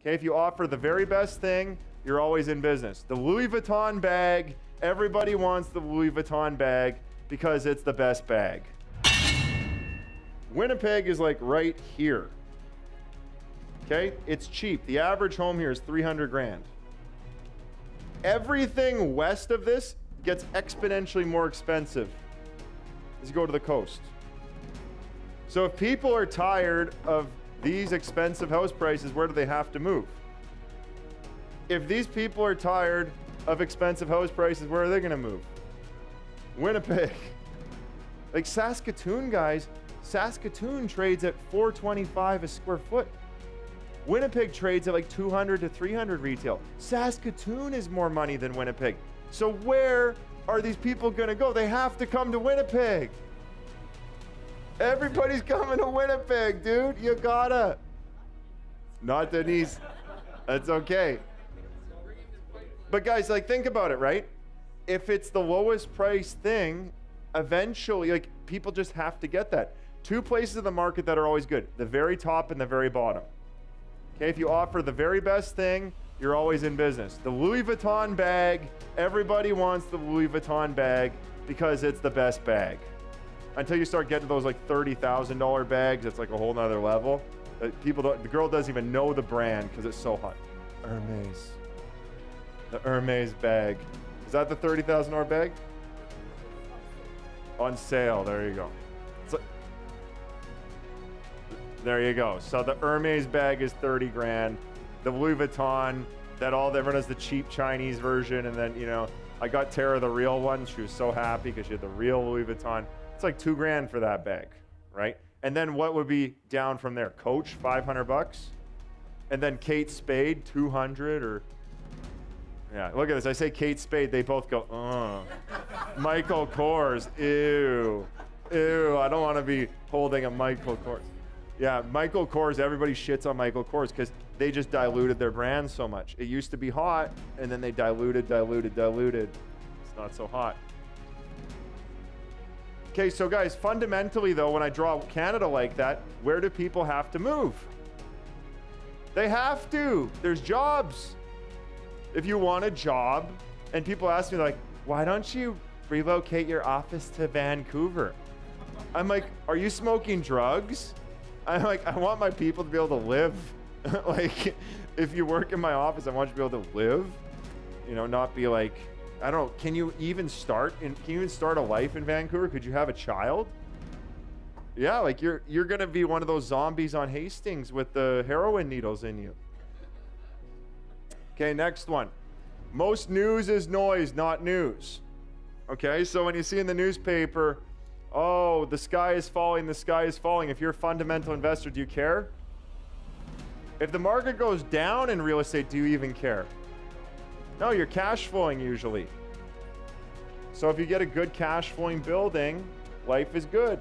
Okay, if you offer the very best thing, you're always in business. The Louis Vuitton bag, everybody wants the Louis Vuitton bag because it's the best bag. Winnipeg is like right here. Okay, it's cheap. The average home here is 300 grand. Everything west of this gets exponentially more expensive as you go to the coast. So if people are tired of these expensive house prices, where do they have to move? If these people are tired of expensive house prices, where are they going to move? Winnipeg. Like Saskatoon, guys, Saskatoon trades at 425 a square foot. Winnipeg trades at like 200 to 300 retail. Saskatoon is more money than Winnipeg. So where are these people going to go? They have to come to Winnipeg. Everybody's coming to Winnipeg, dude. You gotta. Not Denise. That's okay. But guys, like think about it, right? If it's the lowest price thing, eventually like people just have to get that. Two places in the market that are always good, the very top and the very bottom. Okay, if you offer the very best thing, you're always in business. The Louis Vuitton bag, everybody wants the Louis Vuitton bag because it's the best bag until you start getting to those like $30,000 bags, it's like a whole nother level. Uh, people don't, the girl doesn't even know the brand because it's so hot. Hermes. The Hermes bag. Is that the $30,000 bag? On sale. There you go. Like, there you go. So the Hermes bag is 30 grand. The Louis Vuitton, that all everyone has the cheap Chinese version, and then you know I got Tara the real one. She was so happy because she had the real Louis Vuitton. It's like two grand for that bag, right? And then what would be down from there? Coach, 500 bucks. And then Kate Spade, 200 or. Yeah, look at this. I say Kate Spade, they both go, uh. Michael Kors, ew. Ew, I don't want to be holding a Michael Kors. Yeah, Michael Kors, everybody shits on Michael Kors because they just diluted their brand so much. It used to be hot, and then they diluted, diluted, diluted. It's not so hot. Okay, so guys, fundamentally though, when I draw Canada like that, where do people have to move? They have to. There's jobs. If you want a job, and people ask me like, why don't you relocate your office to Vancouver? I'm like, are you smoking drugs? I'm like, I want my people to be able to live. like, if you work in my office, I want you to be able to live. You know, not be like, I don't know. Can you even start in? Can you even start a life in Vancouver? Could you have a child? Yeah, like you're you're gonna be one of those zombies on Hastings with the heroin needles in you. Okay, next one. Most news is noise, not news. Okay, so when you see in the newspaper, oh, the sky is falling, the sky is falling. If you're a fundamental investor, do you care? If the market goes down in real estate, do you even care? No, you're cash flowing usually. So if you get a good cash flowing building, life is good.